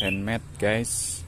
handmade guys.